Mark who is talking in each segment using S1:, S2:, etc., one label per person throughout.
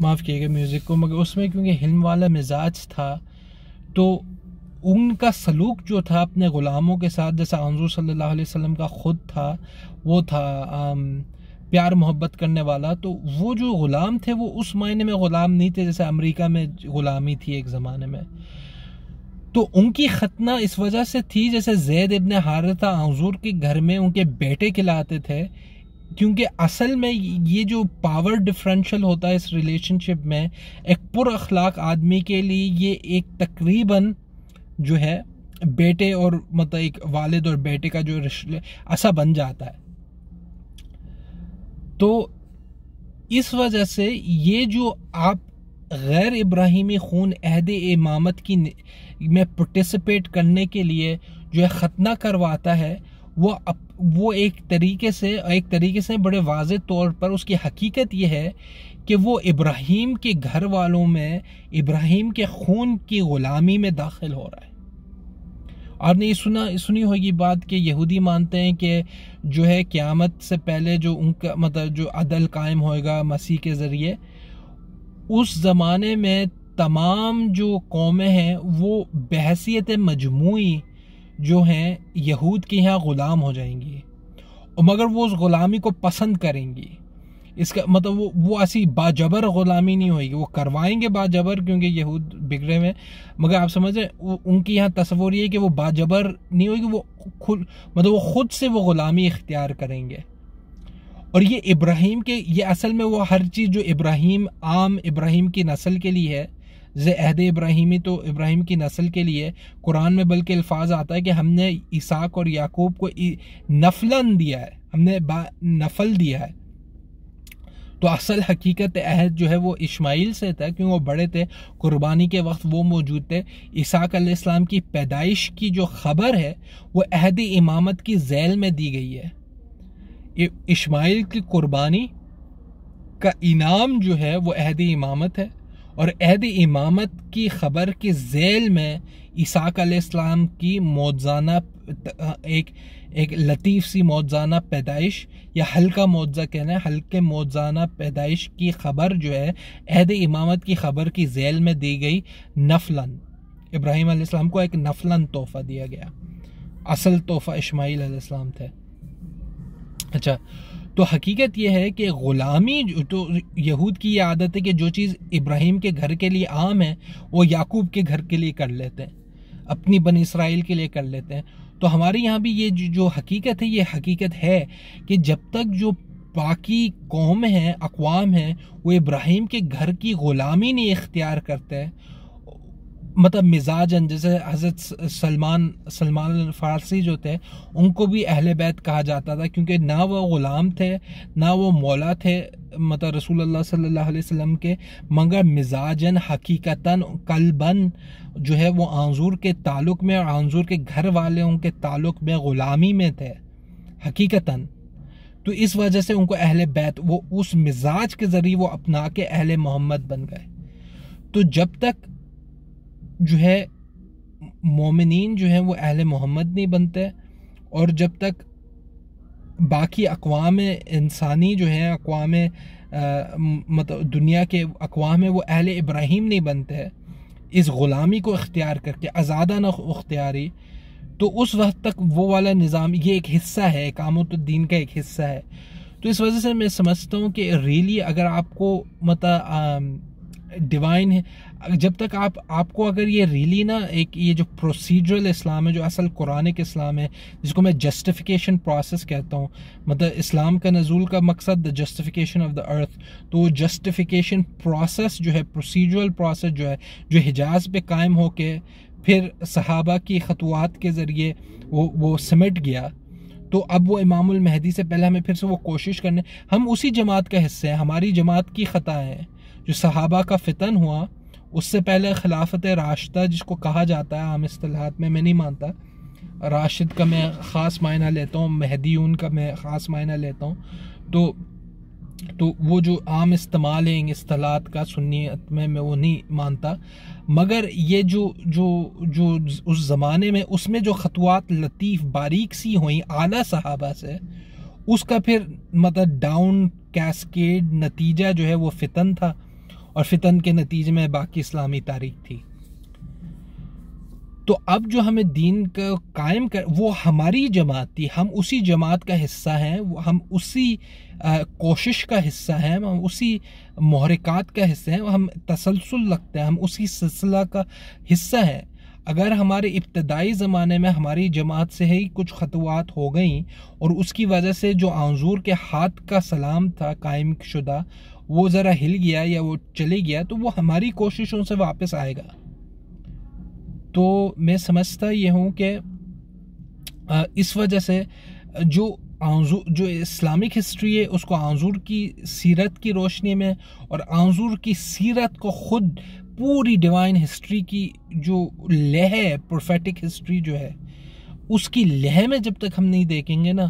S1: معاف کیے گا میوزک کو، مگر اس میں کیونکہ حلم والا مزاج تھا، تو ان کا سلوک جو تھا اپنے غلاموں کے ساتھ، جیسا حضور صلی اللہ علیہ وسلم کا خود تھا، وہ تھا پیار محبت کرنے والا، تو وہ جو غلام تھے، وہ اس معنی میں غلام نہیں تھے جیسے امریکہ میں غلامی تھی ایک زمانے میں۔ تو ان کی ختنہ اس وجہ سے تھی جیسے زید ابن حارثہ حضور کے گھر میں ان کے بیٹے کھلاتے تھے کیونکہ اصل میں یہ جو پاور ڈفرینشل ہوتا ہے اس ریلیشن شپ میں، ایک پر اخلاق آدمی کے لیے یہ ایک تقریباً جو ہے بیٹے اور مطلب ایک والد اور بیٹے کا جو رشتے ایسا بن جاتا ہے۔ تو اس وجہ سے یہ جو آپ غیر ابراہیمی خون عہد امامت کی میں پارٹیسپیٹ کرنے کے لیے جو ہے ختنہ کرواتا ہے، وہ وہ ایک طریقے سے، ایک طریقے سے بڑے واضح طور پر اس کی حقیقت یہ ہے کہ وہ ابراہیم کے گھر والوں میں، ابراہیم کے خون کی غلامی میں داخل ہو رہا ہے۔ آپ نے یہ سنا، سنی ہوگی بات کہ یہودی مانتے ہیں کہ جو ہے قیامت سے پہلے جو ان کا مطلب جو عدل قائم ہوئے گا مسیح کے ذریعے، اس زمانے میں تمام جو قومیں ہیں، وہ بحثیت مجموعی جو ہیں یہود کے یہاں غلام ہو جائیں گی اور مگر وہ اس غلامی کو پسند کریں گی۔ اس کا مطلب وہ وہ ایسی باجبر غلامی نہیں ہوئے گی۔ وہ کروائیں گے باجبر کیونکہ یہود بگڑے میں مگر آپ سمجھیں ان کی یہاں تصور یہ ہے کہ وہ باجبر نہیں ہوئے گی، وہ خود مطلب وہ خود سے وہ غلامی اختیار کریں گے۔ اور یہ ابراہیم کے یہ اصل میں وہ ہر چیز جو ابراہیم عام ابراہیم کی نسل کے لیے ہے عہد ابراہیمی تو ابراہیم کی نسل کے لیے قرآن میں بلکہ الفاظ آتا ہے کہ ہم نے عیساق اور یعقوب کو نفلاً دیا ہے، ہم نے با نفل دیا ہے۔ تو اصل حقیقت عہد جو ہے وہ اسماعیل سے تھا، کیونکہ وہ بڑے تھے، قربانی کے وقت وہ موجود تھے۔ عیساق علیہ السلام کی پیدائش کی جو خبر ہے، وہ عہد امامت کی ذیل میں دی گئی ہے۔ اسماعیل کی قربانی کا انعام جو ہے وہ عہد امامت ہے۔ اور عہد امامت کی خبر کے ذیل میں عیساق علیہ السلام کی موزانہ ایک ایک لطیف سی موزانہ پیدائش یا ہلکا موضاء کہنا ہے ہلکے موزانہ پیدائش کی خبر جو ہے، عہد امامت کی خبر کی ذیل میں دی گئی نفلاً ابراہیم علیہ السلام کو ایک نفلاً تحفہ دیا گیا۔ اصل تحفہ اسماعیل علیہ السلام تھے۔ اچھا تو حقیقت یہ ہے کہ غلامی تو یہود کی یہ عادت ہے کہ جو چیز ابراہیم کے گھر کے لیے عام ہے، وہ یعقوب کے گھر کے لیے کر لیتے ہیں، اپنی بن اسرائیل کے لیے کر لیتے ہیں۔ تو ہمارے یہاں بھی یہ جو حقیقت ہے، یہ حقیقت ہے کہ جب تک جو باقی قوم ہیں، اقوام ہیں، وہ ابراہیم کے گھر کی غلامی نہیں اختیار کرتے مطلب مزاجن جیسے حضرت سلمان سلمان الفارسی جو تھے، ان کو بھی اہل بیت کہا جاتا تھا، کیونکہ نہ وہ غلام تھے، نہ وہ مولا تھے مطلب رسول اللہ صلی اللہ علیہ وسلم کے، مگر مزاجن حقیقتاً، قلباً جو ہے وہ آنظور کے تعلق میں اور آنظور کے گھر والے ان کے تعلق میں غلامی میں تھے، حقیقتاً۔ تو اس وجہ سے ان کو اہل بیت، وہ اس مزاج کے ذریعے وہ اپنا کے اہل محمد بن گئے۔ تو جب تک جو ہے مومنین جو ہیں وہ اہل محمد نہیں بنتے اور جب تک باقی اقوام انسانی جو ہیں، اقوام مطلب دنیا کے اقوام وہ اہل ابراہیم نہیں بنتے اس غلامی کو اختیار کر کے آزادہ نہ اختیاری، تو اس وقت تک وہ والا نظام یہ ایک حصہ ہے، اقامت الدین کا ایک حصہ ہے۔ تو اس وجہ سے میں سمجھتا ہوں کہ ریلی اگر آپ کو مطلب ڈیوائن ہے۔ جب تک آپ آپ کو اگر یہ ریلی نا ایک یہ جو پروسیجرل اسلام ہے، جو اصل قرآن اسلام ہے، جس کو میں جسٹیفیکیشن پروسیس کہتا ہوں مطلب اسلام کا نزول کا مقصد دا جسٹیفیکیشن آف دا ارتھ تو وہ جسٹیفیکیشن پروسیس جو ہے پروسیجرل پروسیس جو ہے، جو حجاز پہ قائم ہو کے پھر صحابہ کی خطوات کے ذریعے وہ وہ سمٹ گیا۔ تو اب وہ امام المہدی سے پہلے ہمیں پھر سے وہ کوشش کرنے، ہم اسی جماعت کا حصہ ہیں، ہماری جماعت کی خطا ہے جو صحابہ کا فتن ہوا، اس سے پہلے خلافت راشدہ، جس کو کہا جاتا ہے عام اصطلاحات میں میں نہیں مانتا۔ راشد کا میں خاص معنی لیتا ہوں، مہدیون کا میں خاص معنی لیتا ہوں۔ تو تو وہ جو عام استعمال ہے ان اصطلاحات کا، سنیت میں میں وہ نہیں مانتا۔ مگر یہ جو جو جو اس زمانے میں، اس میں جو خطوات لطیف، باریک سی ہوئیں اعلیٰ صحابہ سے، اس کا پھر مطلب ڈاؤن کیسکیڈ نتیجہ جو ہے وہ فتن تھا۔ اور فتن کے نتیجے میں باقی اسلامی تاریخ تھی۔ تو اب جو ہمیں دین کا قائم کر، وہ ہماری جماعت تھی، ہم اسی جماعت کا حصہ ہیں ہم اسی کوشش کا حصہ ہیں، ہم اسی محرکات کا حصہ ہیں، ہم تسلسل لگتے ہیں ہم اسی سلسلہ کا حصہ ہیں۔ اگر ہمارے ابتدائی زمانے میں ہماری جماعت سے ہی کچھ خطوات ہو گئیں اور اس کی وجہ سے جو آنظور کے ہاتھ کا سلام تھا قائم شدہ، وہ ذرا ہل گیا یا وہ چلے گیا، تو وہ ہماری کوششوں سے واپس آئے گا۔ تو میں سمجھتا یہ ہوں کہ اس وجہ سے جو آنظور جو اسلامک ہسٹری ہے، اس کو آنظور کی سیرت کی روشنی میں اور آنظور کی سیرت کو خود پوری ڈیوائن ہسٹری کی جو لہ ہے پروفیٹک ہسٹری جو ہے، اس کی لہ میں جب تک ہم نہیں دیکھیں گے نا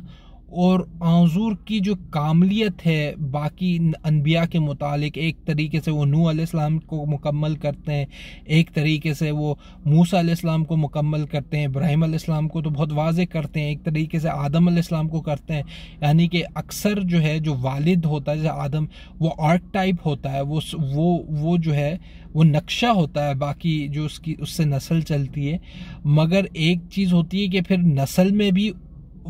S1: اور آنظور کی جو کاملیت ہے باقی انبیاء کے متعلق، ایک طریقے سے وہ نو علیہ السلام کو مکمل کرتے ہیں، ایک طریقے سے وہ موسیٰ علیہ السلام کو مکمل کرتے ہیں، ابراہیم علیہ السلام کو تو بہت واضح کرتے ہیں، ایک طریقے سے آدم علیہ السلام کو کرتے ہیں۔ یعنی کہ اکثر جو ہے، جو والد ہوتا ہے، جیسے آدم، وہ آرٹ ٹائپ ہوتا ہے، وہ وہ وہ جو ہے، وہ نقشہ ہوتا ہے، باقی جو اس کی، اس سے نسل چلتی ہے۔ مگر ایک چیز ہوتی ہے کہ پھر نسل میں بھی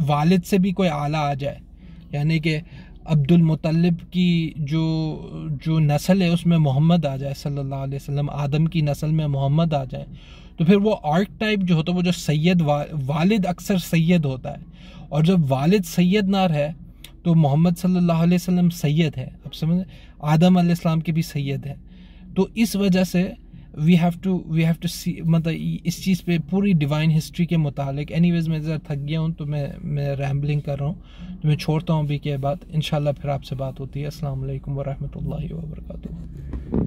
S1: والد سے بھی کوئی اعلیٰ آ جائے یعنی کہ عبد المطلب کی جو جو نسل ہے، اس میں محمد آ جائے صلی اللہ علیہ وسلم، آدم کی نسل میں محمد آ جائے، تو پھر وہ آرٹ ٹائپ جو ہوتا ہے، وہ جو سید والد اکثر سید ہوتا ہے۔ اور جب والد سید نہ رہے تو محمد صلی اللہ علیہ وسلم سید ہے۔ اب سمجھ، آدم علیہ السلام کے بھی سید ہے تو اس وجہ سے we have to we have to see مطلب اس چیز پہ پوری ڈیوائن ہسٹری کے متعلق اینی ویز میں ذرا تھک گیا ہوں تو میں میں ریمبلنگ کر رہا ہوں، تو میں چھوڑتا ہوں ابھی کہ بات انشاءاللہ پھر آپ سے بات ہوتی ہے۔ السلام علیکم ورحمۃ اللہ وبرکاتہ۔